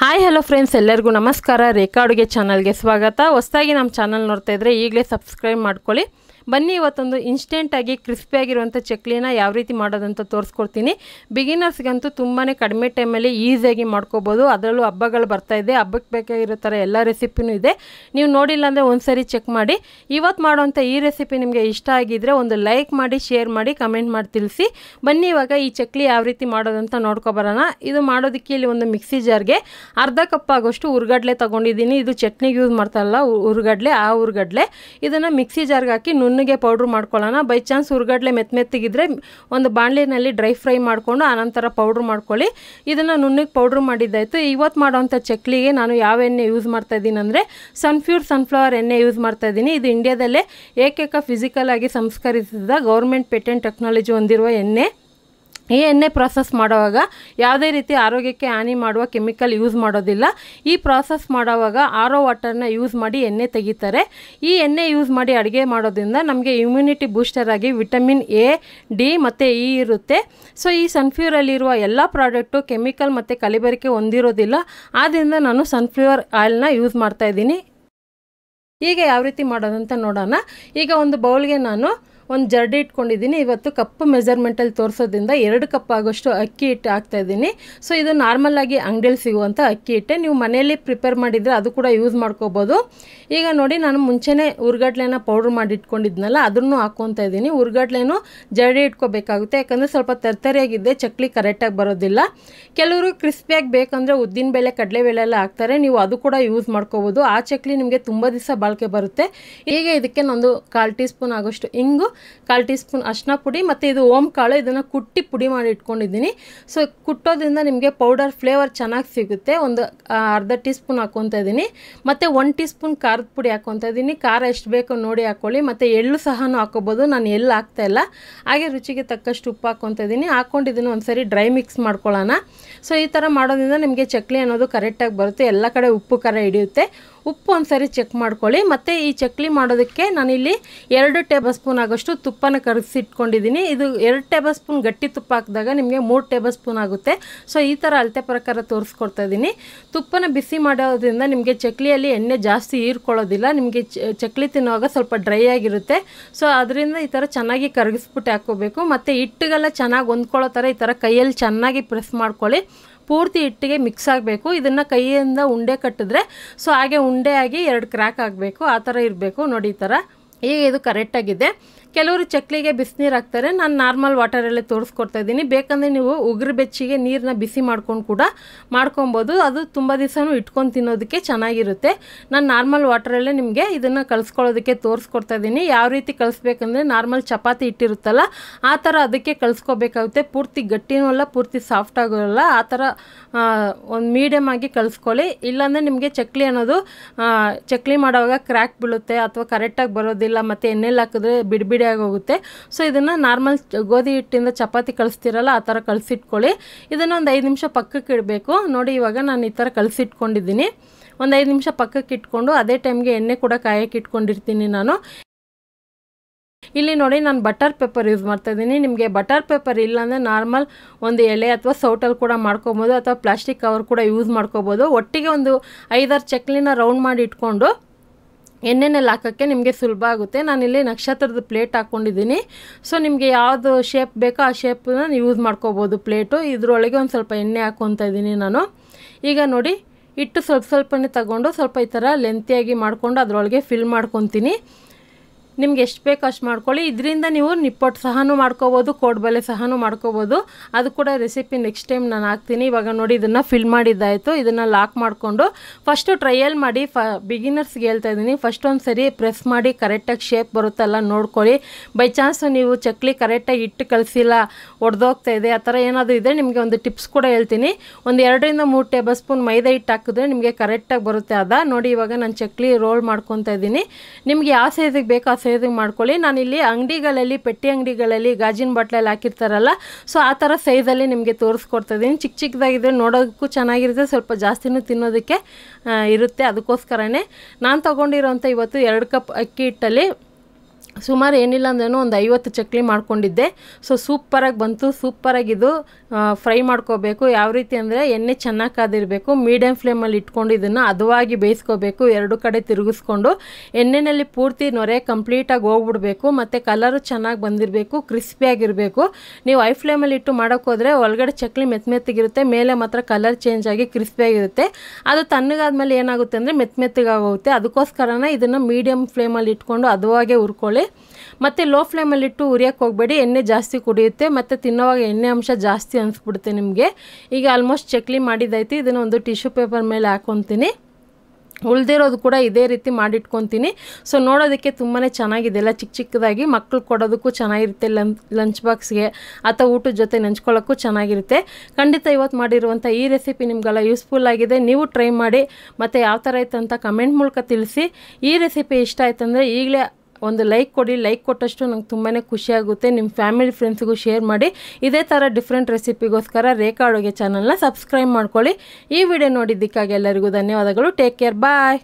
Hi hello friends ಎಲ್ಲರಿಗೂ ನಮಸ್ಕಾರ. ರೇಖಾ ಅಡುಗೆ ಚಾನಲ್ಗೆ ಸ್ವಾಗತ. ಹೊಸದಾಗಿ ನಮ್ಮ ಚಾನಲ್ ನೋಡ್ತಾ ಇದ್ರೆ ಈಗಲೇ ಸಬ್ಸ್ಕ್ರೈಬ್ ಮಾಡ್ಕೊಳ್ಳಿ. ಬನ್ನಿ, ಇವತ್ತೊಂದು ಇನ್ಸ್ಟೆಂಟಾಗಿ ಕ್ರಿಸ್ಪಿಯಾಗಿರುವಂಥ ಚಕ್ಲಿನ ಯಾವ ರೀತಿ ಮಾಡೋದಂತ ತೋರಿಸ್ಕೊಡ್ತೀನಿ. ಬಿಗಿನರ್ಸ್ಗಂತೂ ತುಂಬಾ ಕಡಿಮೆ ಟೈಮಲ್ಲಿ ಈಸಿಯಾಗಿ ಮಾಡ್ಕೋಬೋದು. ಅದರಲ್ಲೂ ಹಬ್ಬಗಳು ಬರ್ತಾ ಇದೆ. ಹಬ್ಬಕ್ಕೆ ಬೇಕಾಗಿರೋ ಥರ ಎಲ್ಲ ರೆಸಿಪಿನೂ ಇದೆ. ನೀವು ನೋಡಿಲ್ಲ ಅಂದರೆ ಒಂದ್ಸರಿ ಚೆಕ್ ಮಾಡಿ. ಇವತ್ತು ಮಾಡುವಂಥ ಈ ರೆಸಿಪಿ ನಿಮಗೆ ಇಷ್ಟ ಆಗಿದ್ದರೆ ಒಂದು ಲೈಕ್ ಮಾಡಿ ಶೇರ್ ಮಾಡಿ ಕಮೆಂಟ್ ಮಾಡಿ ತಿಳಿಸಿ. ಬನ್ನಿ, ಇವಾಗ ಈ ಚಕ್ಲಿ ಯಾವ ರೀತಿ ಮಾಡೋದಂತ ನೋಡ್ಕೊಬರೋಣ ಇದು ಮಾಡೋದಕ್ಕೆ ಇಲ್ಲಿ ಒಂದು ಮಿಕ್ಸಿ ಜಾರ್ಗೆ ಅರ್ಧ ಕಪ್ ಆಗೋಷ್ಟು ಉರ್ಗಡ್ಲೆ ತೊಗೊಂಡಿದ್ದೀನಿ. ಇದು ಚಟ್ನಿಗೆ ಯೂಸ್ ಮಾಡ್ತಾರಲ್ಲ ಉರ್ಗಡ್ಲೆ, ಆ ಉರ್ಗಡ್ಲೆ. ಇದನ್ನು ಮಿಕ್ಸಿ ಜಾರ್ಗೆ ಹಾಕಿ ನುಣ್ಣಗೆ ಪೌಡ್ರ್ ಮಾಡ್ಕೊಳ್ಳೋಣ. ಬೈ ಚಾನ್ಸ್ ಉರ್ಗಡ್ಲೆ ಮೆತ್ತ ಮೆತ್ತಿಗಿದ್ರೆ ಒಂದು ಬಾಣಲಿನಲ್ಲಿ ಡ್ರೈ ಫ್ರೈ ಮಾಡಿಕೊಂಡು, ಆನಂತರ ಪೌಡ್ರ್ ಮಾಡ್ಕೊಳ್ಳಿ. ಇದನ್ನು ನುಣ್ಣಗೆ ಪೌಡ್ರ್ ಮಾಡಿದ್ದಾಯಿತು. ಇವತ್ತು ಮಾಡೋವಂಥ ಚಕ್ಲಿಗೆ ನಾನು ಯಾವ ಎಣ್ಣೆ ಯೂಸ್ ಮಾಡ್ತಾ ಇದ್ದೀನಿ ಅಂದರೆ ಸನ್ಫ್ಯೂರ್ ಸನ್ಫ್ಲವರ್ ಎಣ್ಣೆ ಯೂಸ್ ಮಾಡ್ತಾ ಇದ್ದೀನಿ. ಇದು ಇಂಡಿಯಾದಲ್ಲೇ ಏಕೈಕ ಫಿಸಿಕಲ್ ಆಗಿ ಸಂಸ್ಕರಿಸಿದ ಗೌರ್ಮೆಂಟ್ ಪೇಟೆಂಟ್ ಟೆಕ್ನಾಲಜಿ ಹೊಂದಿರುವ ಎಣ್ಣೆ. ಈ ಎಣ್ಣೆ ಪ್ರಾಸೆಸ್ ಮಾಡುವಾಗ ಯಾವುದೇ ರೀತಿ ಆರೋಗ್ಯಕ್ಕೆ ಹಾನಿ ಮಾಡುವ ಕೆಮಿಕಲ್ ಯೂಸ್ ಮಾಡೋದಿಲ್ಲ. ಈ ಪ್ರಾಸೆಸ್ ಮಾಡುವಾಗ ಆರೋ ವಾಟರ್ನ ಯೂಸ್ ಮಾಡಿ ಎಣ್ಣೆ ತೆಗಿತಾರೆ. ಈ ಎಣ್ಣೆ ಯೂಸ್ ಮಾಡಿ ಅಡುಗೆ ಮಾಡೋದ್ರಿಂದ ನಮಗೆ ಇಮ್ಯುನಿಟಿ ಬೂಸ್ಟರ್ ಆಗಿ ವಿಟಮಿನ್ ಎ ಡಿ ಮತ್ತು ಇ ಇರುತ್ತೆ. ಸೊ ಈ ಸನ್ಫ್ಯೂರಲ್ಲಿರುವ ಎಲ್ಲ ಪ್ರಾಡಕ್ಟು ಕೆಮಿಕಲ್ ಮತ್ತು ಕಲಬೆರಕೆ ಹೊಂದಿರೋದಿಲ್ಲ. ಆದ್ದರಿಂದ ನಾನು ಸನ್ಫ್ಲವರ್ ಆಯಿಲ್ನ ಯೂಸ್ ಮಾಡ್ತಾಯಿದ್ದೀನಿ ಈಗ ಯಾವ ರೀತಿ ಮಾಡೋದಂತ ನೋಡೋಣ. ಈಗ ಒಂದು ಬೌಲ್ಗೆ ನಾನು ಒಂದು ಜರ್ಡಿ ಇಟ್ಕೊಂಡಿದ್ದೀನಿ. ಇವತ್ತು ಕಪ್ ಮೆಜರ್ಮೆಂಟಲ್ಲಿ ತೋರಿಸೋದ್ರಿಂದ ಎರಡು ಕಪ್ ಆಗೋಷ್ಟು ಅಕ್ಕಿ ಹಿಟ್ಟು ಹಾಕ್ತಾ ಇದ್ದೀನಿ. ಸೊ ಇದು ನಾರ್ಮಲಾಗಿ ಅಂಗಡಿಯಲ್ಲಿ ಸಿಗುವಂಥ ಅಕ್ಕಿ ಹಿಟ್ಟೆ. ನೀವು ಮನೆಯಲ್ಲಿ ಪ್ರಿಪೇರ್ ಮಾಡಿದರೆ ಅದು ಕೂಡ ಯೂಸ್ ಮಾಡ್ಕೋಬೋದು. ಈಗ ನೋಡಿ, ನಾನು ಮುಂಚೆನೇ ಉರ್ಗಡ್ಲೆನ ಪೌಡ್ರ್ ಮಾಡಿ ಇಟ್ಕೊಂಡಿದ್ನಲ್ಲ, ಅದನ್ನು ಹಾಕ್ಕೊತಾ ಇದ್ದೀನಿ. ಉರ್ಗಡ್ಲೆನೂ ಜರ್ಡಿ ಇಟ್ಕೋಬೇಕಾಗುತ್ತೆ. ಯಾಕಂದರೆ ಸ್ವಲ್ಪ ತರ್ತರಿಯಾಗಿದ್ದೆ ಚಕ್ಲಿ ಕರೆಕ್ಟಾಗಿ ಬರೋದಿಲ್ಲ. ಕೆಲವರು ಕ್ರಿಸ್ಪಿಯಾಗಿ ಬೇಕಂದರೆ ಉದ್ದಿನಬೇಳೆ ಕಡಲೆಬೇಳೆ ಎಲ್ಲ ಹಾಕ್ತಾರೆ. ನೀವು ಅದು ಕೂಡ ಯೂಸ್ ಮಾಡ್ಕೋಬೋದು. ಆ ಚಕ್ಲಿ ನಿಮಗೆ ತುಂಬ ದಿವಸ ಬಾಳಿಕೆ ಬರುತ್ತೆ. ಈಗ ಇದಕ್ಕೆ ನಂದು ಕಾಲು ಟೀ ಸ್ಪೂನ್ ಆಗೋಷ್ಟು ಇಂಗು. ಕಾಲು ಟೀ ಸ್ಪೂನ್ ಅರ್ಶಿನ ಪುಡಿ ಮತ್ತು ಇದು ಓಮ್ ಕಾಳು, ಇದನ್ನು ಕುಟ್ಟಿ ಪುಡಿ ಮಾಡಿ ಇಟ್ಕೊಂಡಿದ್ದೀನಿ. ಸೊ ಕುಟ್ಟೋದ್ರಿಂದ ನಿಮಗೆ ಪೌಡರ್ ಫ್ಲೇವರ್ ಚೆನ್ನಾಗಿ ಸಿಗುತ್ತೆ. ಒಂದು ಅರ್ಧ ಟೀ ಸ್ಪೂನ್ ಹಾಕ್ಕೊತಾ ಇದ್ದೀನಿ. ಮತ್ತು ಒನ್ ಟೀ ಸ್ಪೂನ್ ಖಾರದ ಪುಡಿ ಹಾಕ್ಕೊತಾ ಇದ್ದೀನಿ. ಖಾರ ಎಷ್ಟು ಬೇಕೋ ನೋಡಿ ಹಾಕ್ಕೊಳ್ಳಿ ಮತ್ತು ಎಳ್ಳು ಸಹ ಹಾಕೋಬೋದು. ನಾನು ಎಳ್ಳು ಹಾಕ್ತಾ ಇಲ್ಲ. ಹಾಗೆ ರುಚಿಗೆ ತಕ್ಕಷ್ಟು ಉಪ್ಪು ಹಾಕ್ಕೊತಾ ಇದ್ದೀನಿ. ಹಾಕ್ಕೊಂಡಿದ್ದೀನಿ ಒಂದ್ಸರಿ ಡ್ರೈ ಮಿಕ್ಸ್ ಮಾಡ್ಕೊಳ್ಳೋಣ. ಸೊ ಈ ಥರ ಮಾಡೋದ್ರಿಂದ ನಿಮಗೆ ಚಕ್ಲಿ ಅನ್ನೋದು ಕರೆಕ್ಟಾಗಿ ಬರುತ್ತೆ. ಎಲ್ಲ ಕಡೆ ಉಪ್ಪು ಖಾರ ಹಿಡಿಯುತ್ತೆ. ಉಪ್ಪು ಒಂದ್ಸರಿ ಚೆಕ್ ಮಾಡ್ಕೊಳ್ಳಿ. ಮತ್ತು ಈ ಚಕ್ಲಿ ಮಾಡೋದಕ್ಕೆ ನಾನಿಲ್ಲಿ ಎರಡು ಟೇಬಲ್ ಸ್ಪೂನ್ ಆಗೋಷ್ಟು ತುಪ್ಪನ ಕರಗಿಸಿಟ್ಕೊಂಡಿದ್ದೀನಿ ಇದು ಎರಡು ಟೇಬಲ್ ಸ್ಪೂನ್ ಗಟ್ಟಿ ತುಪ್ಪ ಹಾಕಿದಾಗ ನಿಮಗೆ ಮೂರು ಟೇಬಲ್ ಸ್ಪೂನ್ ಆಗುತ್ತೆ. ಸೊ ಈ ಥರ ಅಳತೆ ಪ್ರಕಾರ ತೋರಿಸ್ಕೊಡ್ತಾ ಇದ್ದೀನಿ ತುಪ್ಪನ ಬಿಸಿ ಮಾಡೋದ್ರಿಂದ ನಿಮಗೆ ಚಕ್ಲಿಯಲ್ಲಿ ಎಣ್ಣೆ ಜಾಸ್ತಿ ಹೀರ್ಕೊಳ್ಳೋದಿಲ್ಲ. ನಿಮಗೆ ಚಕ್ಲಿ ತಿನ್ನುವಾಗ ಸ್ವಲ್ಪ ಡ್ರೈ ಆಗಿರುತ್ತೆ. ಸೊ ಅದರಿಂದ ಈ ಥರ ಚೆನ್ನಾಗಿ ಕರಗಿಸ್ಬಿಟ್ಟು ಹಾಕ್ಕೋಬೇಕು. ಮತ್ತು ಹಿಟ್ಟಿಗೆಲ್ಲ ಚೆನ್ನಾಗಿ ಹೊಂದ್ಕೊಳ್ಳೋ ಥರ ಈ ಥರ ಕೈಯಲ್ಲಿ ಚೆನ್ನಾಗಿ ಪ್ರೆಸ್ ಮಾಡ್ಕೊಳ್ಳಿ. ಪೂರ್ತಿ ಹಿಟ್ಟಿಗೆ ಮಿಕ್ಸ್ ಆಗಬೇಕು. ಇದನ್ನು ಕೈಯಿಂದ ಉಂಡೆ ಕಟ್ಟಿದ್ರೆ ಸೊ ಹಾಗೆ ಉಂಡೆ ಆಗಿ ಎರಡು ಕ್ರ್ಯಾಕ್ ಆಗಬೇಕು. ಆ ಥರ ಇರಬೇಕು. ನೋಡಿ ಈ ಥರ ಈಗ ಇದು ಕರೆಕ್ಟಾಗಿದೆ ಕೆಲವರು ಚಕ್ಲಿಗೆ ಬಿಸಿನೀರು ಹಾಕ್ತಾರೆ. ನಾನು ನಾರ್ಮಲ್ ವಾಟರಲ್ಲೇ ತೋರಿಸ್ಕೊಡ್ತಾ ಇದ್ದೀನಿ. ಬೇಕಂದರೆ ನೀವು ಉಗುರು ಬೆಚ್ಚಿಗೆ ನೀರನ್ನ ಬಿಸಿ ಮಾಡ್ಕೊಂಡು ಕೂಡ ಮಾಡ್ಕೊಬೋದು. ಅದು ತುಂಬ ದಿವಸನೂ ಇಟ್ಕೊಂಡು ತಿನ್ನೋದಕ್ಕೆ ಚೆನ್ನಾಗಿರುತ್ತೆ. ನಾನು ನಾರ್ಮಲ್ ವಾಟರಲ್ಲೇ ನಿಮಗೆ ಇದನ್ನು ಕಲಿಸ್ಕೊಳ್ಳೋದಕ್ಕೆ ತೋರಿಸ್ಕೊಡ್ತಾ ಇದ್ದೀನಿ. ಯಾವ ರೀತಿ ಕಲಿಸ್ಬೇಕಂದ್ರೆ ನಾರ್ಮಲ್ ಚಪಾತಿ ಇಟ್ಟಿರುತ್ತಲ್ಲ, ಆ ಥರ ಅದಕ್ಕೆ ಕಲಿಸ್ಕೋಬೇಕಾಗುತ್ತೆ. ಪೂರ್ತಿ ಗಟ್ಟಿನೂ ಅಲ್ಲ, ಪೂರ್ತಿ ಸಾಫ್ಟ್ ಆಗೋಲ್ಲ ಆ ಥರ ಒಂದು ಮೀಡಿಯಮ್ ಆಗಿ ಕಲಿಸ್ಕೊಳ್ಳಿ. ಇಲ್ಲಾಂದರೆ ನಿಮಗೆ ಚಕ್ಲಿ ಅನ್ನೋದು ಚಕ್ಲಿ ಮಾಡೋವಾಗ ಕ್ರ್ಯಾಕ್ ಬೀಳುತ್ತೆ ಅಥವಾ ಕರೆಕ್ಟಾಗಿ ಬರೋದಿಲ್ಲ, ಮತ್ತು ಎಣ್ಣೆಲಿ ಹಾಕಿದ್ರೆ ಬಿಡಿಬಿಡಿಯಾಗಿ ಆಗೋಗುತ್ತೆ ಸೊ ಇದನ್ನು ನಾರ್ಮಲ್ ಗೋಧಿ ಹಿಟ್ಟಿಂದ ಚಪಾತಿ ಕಳಿಸ್ತೀರಲ್ಲ, ಆ ಥರ ಕಳಿಸಿಟ್ಕೊಳ್ಳಿ. ಇದನ್ನು ಒಂದು ಐದು ನಿಮಿಷ ಪಕ್ಕಕ್ಕೆ ಇಡಬೇಕು. ನೋಡಿ, ಇವಾಗ ನಾನು ಈ ಥರ ಕಳಿಸಿಟ್ಕೊಂಡಿದ್ದೀನಿ. ಒಂದು ಐದು ನಿಮಿಷ ಪಕ್ಕಕ್ಕೆ ಇಟ್ಕೊಂಡು ಅದೇ ಟೈಮ್ಗೆ ಎಣ್ಣೆ ಕೂಡ ಕಾಯಕ್ಕೆ ಇಟ್ಕೊಂಡಿರ್ತೀನಿ ನಾನು. ಇಲ್ಲಿ ನೋಡಿ, ನಾನು ಬಟರ್ ಪೇಪರ್ ಯೂಸ್ ಮಾಡ್ತಾ ಇದ್ದೀನಿ. ನಿಮಗೆ ಬಟರ್ ಪೇಪರ್ ಇಲ್ಲಾಂದರೆ ನಾರ್ಮಲ್ ಒಂದು ಎಲೆ ಅಥವಾ ಸೌಟಲ್ಲಿ ಕೂಡ ಮಾಡ್ಕೊಬೋದು, ಅಥವಾ ಪ್ಲಾಸ್ಟಿಕ್ ಕವರ್ ಕೂಡ ಯೂಸ್ ಮಾಡ್ಕೋಬೋದು. ಒಟ್ಟಿಗೆ ಒಂದು ಐದಾರು ಚಕ್ಲಿನ ರೌಂಡ್ ಮಾಡಿ ಇಟ್ಕೊಂಡು ಎಣ್ಣೆನಲ್ಲಿ ಹಾಕೋಕ್ಕೆ ನಿಮಗೆ ಸುಲಭ ಆಗುತ್ತೆ. ನಾನಿಲ್ಲಿ ನಕ್ಷತ್ರದ ಪ್ಲೇಟ್ ಹಾಕ್ಕೊಂಡಿದ್ದೀನಿ ಸೊ ನಿಮಗೆ ಯಾವುದು ಶೇಪ್ ಬೇಕೋ ಆ ಶೇಪನ್ನ ನೀವು ಯೂಸ್ ಮಾಡ್ಕೋಬೋದು ಪ್ಲೇಟು. ಇದರೊಳಗೆ ಒಂದು ಸ್ವಲ್ಪ ಎಣ್ಣೆ ಹಾಕ್ಕೊತಾ ಇದ್ದೀನಿ ನಾನು. ಈಗ ನೋಡಿ, ಇಟ್ಟು ಸ್ವಲ್ಪ ಸ್ವಲ್ಪನೇ ತಗೊಂಡು ಸ್ವಲ್ಪ ಈ ಥರ ಲೆಂತಿಯಾಗಿ ಮಾಡಿಕೊಂಡು ಅದರೊಳಗೆ ಫಿಲ್ ಮಾಡ್ಕೊತೀನಿ. ನಿಮ್ಗೆ ಎಷ್ಟು ಬೇಕು ಅಷ್ಟು ಮಾಡ್ಕೊಳ್ಳಿ. ಇದರಿಂದ ನೀವು ನಿಪ್ಪಟ್ಟು ಸಹನೂ ಮಾಡ್ಕೋಬೋದು ಕೋಡ್ಬಲೆ ಸಹನೂ ಮಾಡ್ಕೋಬೋದು. ಅದು ಕೂಡ ರೆಸಿಪಿ ನೆಕ್ಸ್ಟ್ ಟೈಮ್ ನಾನು ಹಾಕ್ತೀನಿ. ಇವಾಗ ನೋಡಿ ಇದನ್ನು ಫಿಲ್ ಮಾಡಿದ್ದಾಯಿತು. ಇದನ್ನು ಲಾಕ್ ಮಾಡಿಕೊಂಡು ಫಸ್ಟು ಟ್ರಯಲ್ ಮಾಡಿ ಫ ಬಿಗಿನರ್ಸ್ಗೆ ಹೇಳ್ತಾ ಇದ್ದೀನಿ. ಫಸ್ಟ್ ಒಂದು ಸರಿ ಪ್ರೆಸ್ ಮಾಡಿ ಕರೆಕ್ಟಾಗಿ ಶೇಪ್ ಬರುತ್ತಲ್ಲ ನೋಡ್ಕೊಳ್ಳಿ. ಬೈ ಚಾನ್ಸ್ ನೀವು ಚಕ್ಲಿ ಕರೆಕ್ಟಾಗಿ ಇಟ್ಟು ಕಳಿಸಿಲ್ಲ ಒಡೆದೋಗ್ತಾ ಇದೆ, ಆ ಥರ ಏನಾದರೂ ಇದೆ ನಿಮಗೆ ಒಂದು ಟಿಪ್ಸ್ ಕೂಡ ಹೇಳ್ತೀನಿ. ಒಂದು ಎರಡರಿಂದ ಮೂರು ಟೇಬಲ್ ಸ್ಪೂನ್ ಮೈದಾ ಹಿಟ್ಟು ಹಾಕಿದ್ರೆ ನಿಮಗೆ ಕರೆಕ್ಟಾಗಿ ಬರುತ್ತೆ. ಅದ ನೋಡಿ ಇವಾಗ ನಾನು ಚಕ್ಲಿ ರೋಲ್ ಮಾಡ್ಕೊತಾ ಇದ್ದೀನಿ. ನಿಮಗೆ ಯಾವ ಸೈಜಿಗೆ ಬೇಕೋ ಆ ಸೈಜಿಗೆ ಮಾಡ್ಕೊಳ್ಳಿ. ನಾನಿಲ್ಲಿ ಅಂಗಡಿಗಳಲ್ಲಿ, ಪೆಟ್ಟಿ ಅಂಗಡಿಗಳಲ್ಲಿ ಗಾಜಿನ ಬಾಟ್ಲಲ್ಲಿ ಹಾಕಿರ್ತಾರಲ್ಲ, ಸೊ ಆ ಥರ ಸೈಜಲ್ಲಿ ನಿಮಗೆ ತೋರಿಸ್ಕೊಡ್ತಾ ಇದ್ದೀನಿ ಚಿಕ್ಕ ಚಿಕ್ಕದಾಗಿದೆ ನೋಡೋದಕ್ಕೂ ಚೆನ್ನಾಗಿರುತ್ತೆ, ಸ್ವಲ್ಪ ಜಾಸ್ತಿನೂ ತಿನ್ನೋದಕ್ಕೆ ಇರುತ್ತೆ. ಅದಕ್ಕೋಸ್ಕರನೇ ನಾನು ತೊಗೊಂಡಿರೋಂಥ ಇವತ್ತು ಎರಡು ಕಪ್ ಅಕ್ಕಿ ಹಿಟ್ಟಲ್ಲಿ ಸುಮಾರು ಏನಿಲ್ಲ ಅಂದ್ರೂ ಒಂದು ಐವತ್ತು ಚಕ್ಲಿ ಮಾಡ್ಕೊಂಡಿದ್ದೆ. ಸೊ ಸೂಪರಾಗಿ ಬಂತು ಸೂಪರಾಗಿದ್ದು ಫ್ರೈ ಮಾಡ್ಕೋಬೇಕು. ಯಾವ ರೀತಿ ಅಂದರೆ ಎಣ್ಣೆ ಚೆನ್ನಾಗಿ ಕಾದಿರಬೇಕು ಮೀಡಿಯಮ್ ಫ್ಲೇಮಲ್ಲಿ ಇಟ್ಕೊಂಡು ಇದನ್ನು ಹದವಾಗಿ ಬೇಯಿಸ್ಕೋಬೇಕು, ಎರಡು ಕಡೆ ತಿರುಗಿಸ್ಕೊಂಡು. ಎಣ್ಣೆಯಲ್ಲಿ ಪೂರ್ತಿ ನೊರೆ ಕಂಪ್ಲೀಟಾಗಿ ಹೋಗ್ಬಿಡ್ಬೇಕು, ಮತ್ತು ಕಲರು ಚೆನ್ನಾಗಿ ಬಂದಿರಬೇಕು ಕ್ರಿಸ್ಪಿಯಾಗಿರಬೇಕು ನೀವು ಐ ಫ್ಲೇಮಲ್ಲಿ ಇಟ್ಟು ಮಾಡೋಕ್ಕೋದ್ರೆ ಒಳಗಡೆ ಚಕ್ಲಿ ಮೆತ್ತ ಮೆತ್ತಗಿರುತ್ತೆ, ಮೇಲೆ ಮಾತ್ರ ಕಲರ್ ಚೇಂಜ್ ಆಗಿ ಕ್ರಿಸ್ಪಿಯಾಗಿರುತ್ತೆ ಅದು ತಣ್ಣಗಾದ್ಮೇಲೆ ಏನಾಗುತ್ತೆ ಅಂದರೆ ಮೆತ್ತ ಮೆತ್ತಗಾಗೋಗುತ್ತೆ ಅದಕ್ಕೋಸ್ಕರನೇ ಇದನ್ನು ಮೀಡಿಯಮ್ ಫ್ಲೇಮಲ್ಲಿ ಇಟ್ಕೊಂಡು ಹದವಾಗೆ ಹುರ್ಕೊಳ್ಳಿ. ಮತ್ತು ಲೋ ಫ್ಲೇಮಲ್ಲಿಟ್ಟು ಉರಿಯೋಕ್ಕೆ ಹೋಗಬೇಡಿ, ಎಣ್ಣೆ ಜಾಸ್ತಿ ಕುಡಿಯುತ್ತೆ, ಮತ್ತು ತಿನ್ನೋವಾಗ ಎಣ್ಣೆ ಅಂಶ ಜಾಸ್ತಿ ಅನಿಸ್ಬಿಡುತ್ತೆ ನಿಮಗೆ. ಈಗ ಆಲ್ಮೋಸ್ಟ್ ಚಕ್ಲಿ ಮಾಡಿದ್ದೈತಿ ಇದನ್ನು ಒಂದು ಟಿಶ್ಯೂ ಪೇಪರ್ ಮೇಲೆ ಹಾಕ್ಕೊತೀನಿ ಉಳ್ದಿರೋದು ಕೂಡ ಇದೇ ರೀತಿ ಮಾಡಿಟ್ಕೊತೀನಿ. ಸೊ ನೋಡೋದಕ್ಕೆ ತುಂಬಾ ಚೆನ್ನಾಗಿದೆ. ಎಲ್ಲ ಚಿಕ್ಕ ಚಿಕ್ಕದಾಗಿ ಮಕ್ಕಳು ಕೊಡೋದಕ್ಕೂ ಚೆನ್ನಾಗಿರುತ್ತೆ, ಲಂ ಲಂಚ್ ಬಾಕ್ಸ್ಗೆ ಅಥವಾ ಊಟದ ಜೊತೆ ನೆಂಚ್ಕೊಳ್ಳೋಕ್ಕೂ ಚೆನ್ನಾಗಿರುತ್ತೆ. ಖಂಡಿತ ಇವತ್ತು ಮಾಡಿರುವಂಥ ಈ ರೆಸಿಪಿ ನಿಮಗೆಲ್ಲ ಯೂಸ್ಫುಲ್ ಆಗಿದೆ. ನೀವು ಟ್ರೈ ಮಾಡಿ, ಮತ್ತು ಯಾವ ಥರ ಆಯ್ತು ಅಂತ ಕಮೆಂಟ್ ಮೂಲಕ ತಿಳಿಸಿ. ಈ ರೆಸಿಪಿ ಇಷ್ಟ ಆಯ್ತಂದರೆ ಈಗಲೇ ಒಂದು ಲೈಕ್ ಕೊಡಿ ಲೈಕ್ ಕೊಟ್ಟಷ್ಟು ನಂಗೆ ತುಂಬಾ ಖುಷಿಯಾಗುತ್ತೆ ನಿಮ್ಮ ಫ್ಯಾಮಿಲಿ ಫ್ರೆಂಡ್ಸ್ಗೂ ಶೇರ್ ಮಾಡಿ. ಇದೇ ಥರ ಡಿಫ್ರೆಂಟ್ ರೆಸಿಪಿಗೋಸ್ಕರ ರೇಖಾ ಅಡುಗೆ ಚಾನಲ್ನ ಸಬ್ಸ್ಕ್ರೈಬ್ ಮಾಡ್ಕೊಳ್ಳಿ. ಈ ವಿಡಿಯೋ ನೋಡಿದ್ದಕ್ಕಾಗಿ ಎಲ್ಲರಿಗೂ ಧನ್ಯವಾದಗಳು. Take care bye